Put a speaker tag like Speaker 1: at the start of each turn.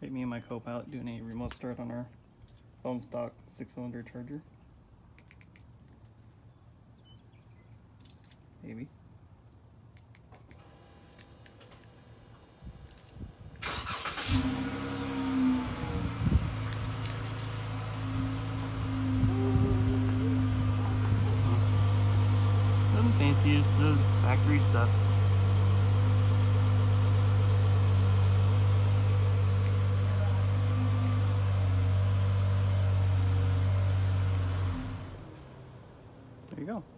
Speaker 1: Me and my co-pilot doing a remote start on our bone stock six-cylinder charger. Maybe. Nothing fancy, factory stuff. Go.